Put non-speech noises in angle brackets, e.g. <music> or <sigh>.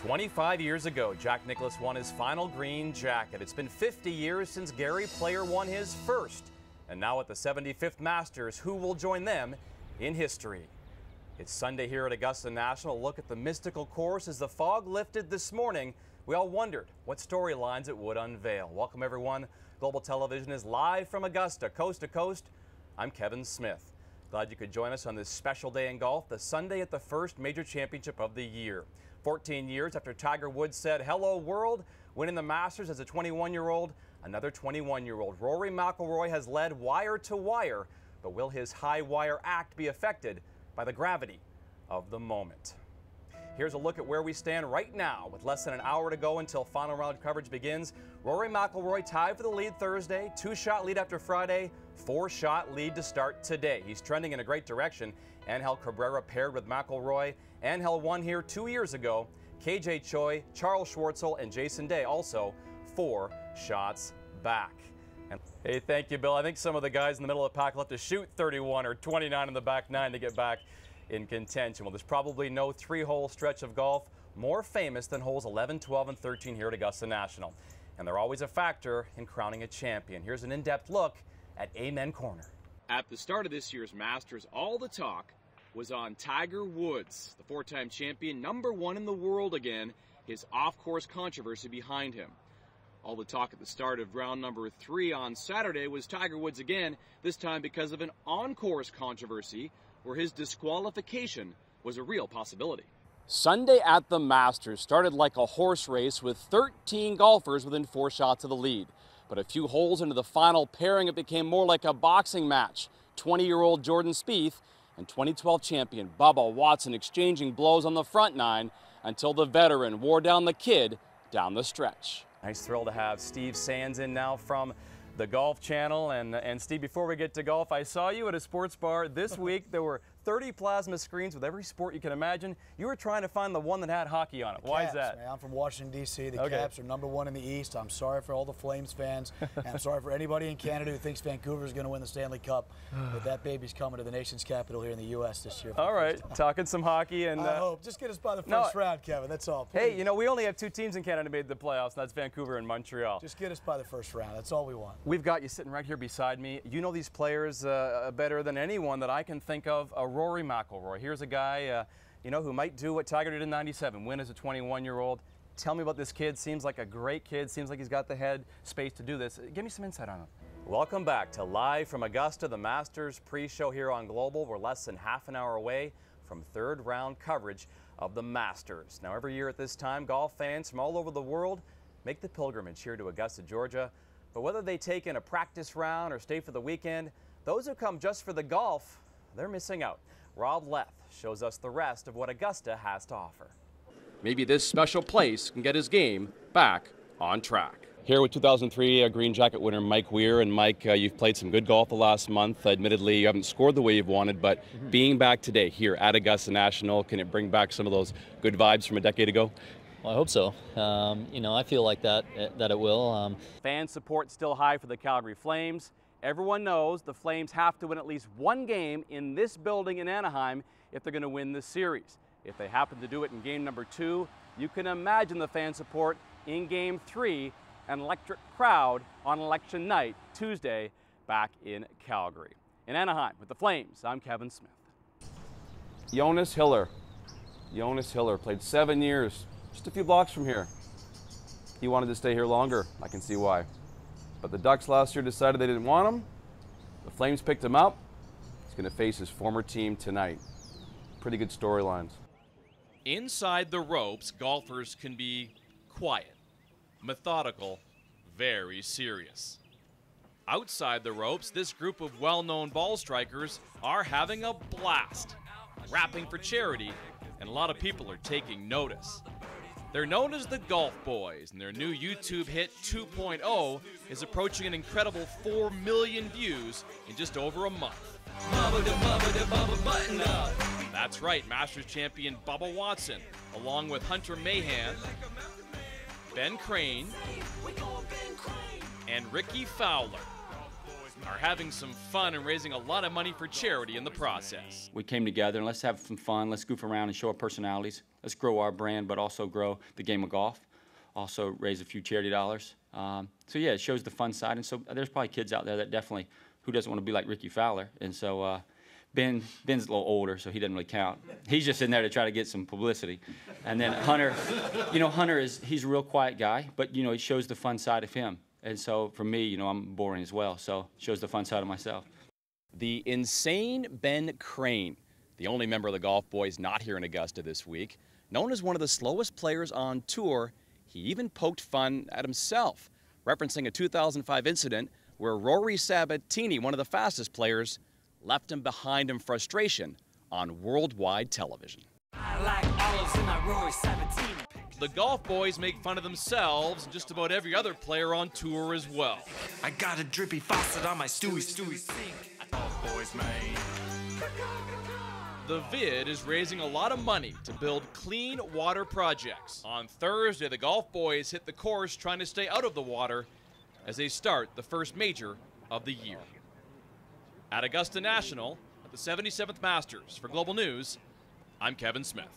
25 years ago, Jack Nicklaus won his final green jacket. It's been 50 years since Gary Player won his first. And now at the 75th Masters, who will join them in history? It's Sunday here at Augusta National. Look at the mystical course as the fog lifted this morning. We all wondered what storylines it would unveil. Welcome, everyone. Global Television is live from Augusta, coast to coast. I'm Kevin Smith. Glad you could join us on this special day in golf, the Sunday at the first major championship of the year. 14 years after Tiger Woods said, hello world, winning the Masters as a 21-year-old, another 21-year-old. Rory McIlroy has led wire to wire, but will his high wire act be affected by the gravity of the moment? Here's a look at where we stand right now with less than an hour to go until final round coverage begins. Rory McIlroy tied for the lead Thursday, two-shot lead after Friday, four-shot lead to start today. He's trending in a great direction. Angel Cabrera paired with McIlroy. Angel won here two years ago. KJ Choi, Charles Schwartzel, and Jason Day also four shots back. Hey, thank you, Bill. I think some of the guys in the middle of the pack will have to shoot 31 or 29 in the back nine to get back in contention. Well, there's probably no three-hole stretch of golf more famous than holes 11, 12, and 13 here at Augusta National. And they're always a factor in crowning a champion. Here's an in-depth look at Amen Corner. At the start of this year's Masters, all the talk was on Tiger Woods, the four-time champion, number one in the world again, his off-course controversy behind him. All the talk at the start of round number three on Saturday was Tiger Woods again, this time because of an on-course controversy where his disqualification was a real possibility. Sunday at the Masters started like a horse race with 13 golfers within four shots of the lead. But a few holes into the final pairing, it became more like a boxing match. 20-year-old Jordan Spieth and 2012 champion Bubba Watson exchanging blows on the front nine until the veteran wore down the kid down the stretch. Nice thrill to have Steve Sands in now from the Golf Channel. And, and Steve, before we get to golf, I saw you at a sports bar this week. There were 30 plasma screens with every sport you can imagine. You were trying to find the one that had hockey on it. Why Caps, is that? Man. I'm from Washington, D.C. The okay. Caps are number one in the East. I'm sorry for all the Flames fans. <laughs> and I'm sorry for anybody in Canada who thinks Vancouver is going to win the Stanley Cup. <sighs> but that baby's coming to the nation's capital here in the U.S. this year. All right, talking some hockey. and I uh, hope. Just get us by the first no, round, Kevin. That's all. Please. Hey, you know, we only have two teams in Canada made the playoffs, and that's Vancouver and Montreal. Just get us by the first round. That's all we want. We've got you sitting right here beside me. You know these players uh, better than anyone that I can think of. Rory McIlroy. Here's a guy, uh, you know, who might do what Tiger did in 97, win as a 21-year-old. Tell me about this kid. Seems like a great kid. Seems like he's got the head space to do this. Give me some insight on him. Welcome back to Live from Augusta, the Masters pre-show here on Global. We're less than half an hour away from third round coverage of the Masters. Now, every year at this time, golf fans from all over the world make the pilgrimage here to Augusta, Georgia. But whether they take in a practice round or stay for the weekend, those who come just for the golf, they're missing out. Rob Leth shows us the rest of what Augusta has to offer. Maybe this special place can get his game back on track. Here with 2003 uh, Green Jacket winner Mike Weir. And Mike, uh, you've played some good golf the last month. Admittedly, you haven't scored the way you've wanted, but mm -hmm. being back today here at Augusta National, can it bring back some of those good vibes from a decade ago? Well, I hope so. Um, you know, I feel like that that it will. Um, Fan support still high for the Calgary Flames. Everyone knows the Flames have to win at least one game in this building in Anaheim if they're going to win this series. If they happen to do it in game number two, you can imagine the fan support in game three, an electric crowd on election night, Tuesday, back in Calgary. In Anaheim with the Flames, I'm Kevin Smith. Jonas Hiller. Jonas Hiller played seven years, just a few blocks from here. He wanted to stay here longer. I can see why. But the Ducks last year decided they didn't want him. The Flames picked him up. He's going to face his former team tonight. Pretty good storylines. Inside the ropes, golfers can be quiet, methodical, very serious. Outside the ropes, this group of well-known ball strikers are having a blast, rapping for charity, and a lot of people are taking notice. They're known as the Golf Boys, and their new YouTube hit 2.0 is approaching an incredible 4 million views in just over a month. That's right, Masters champion Bubba Watson, along with Hunter Mahan, Ben Crane, and Rickie Fowler are having some fun and raising a lot of money for charity in the process. We came together and let's have some fun. Let's goof around and show our personalities. Let's grow our brand, but also grow the game of golf. Also raise a few charity dollars. Um, so yeah, it shows the fun side. And so there's probably kids out there that definitely who doesn't want to be like Rickie Fowler. And so uh, Ben Ben's a little older, so he doesn't really count. He's just in there to try to get some publicity. And then Hunter, you know, Hunter is he's a real quiet guy, but you know, he shows the fun side of him. And so for me, you know, I'm boring as well, so shows the fun side of myself. The insane Ben Crane, the only member of the Golf Boys not here in Augusta this week, known as one of the slowest players on tour, he even poked fun at himself, referencing a 2005 incident where Rory Sabbatini, one of the fastest players, left him behind in frustration on worldwide television. The Golf Boys make fun of themselves and just about every other player on tour as well. I got a drippy faucet on my Stewie Stewie sink. Golf Boys, man. The vid is raising a lot of money to build clean water projects. On Thursday, the Golf Boys hit the course trying to stay out of the water as they start the first major of the year. At Augusta National, at the 77th Masters, for Global News, I'm Kevin Smith.